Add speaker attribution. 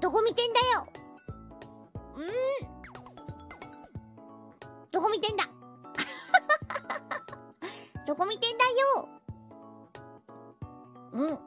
Speaker 1: どこ見てんだよ。うん。どこ見てんだ。どこ見てんだよ。うん。